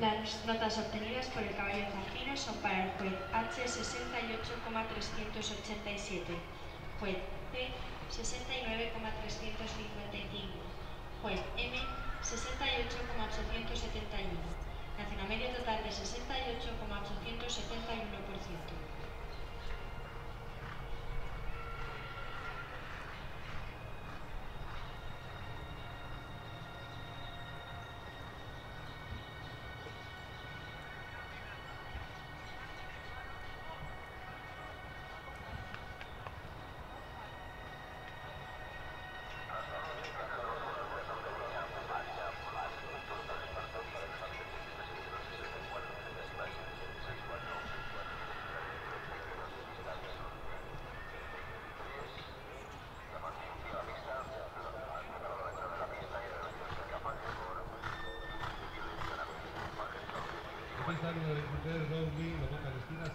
Las notas obtenidas por el caballo Zafiro son para el juez H 68,387, juez C 69,355, juez M 68,871, nacional medio total de 68,871%. Aquí están los discutidores Don Lee, los Boca Cristina,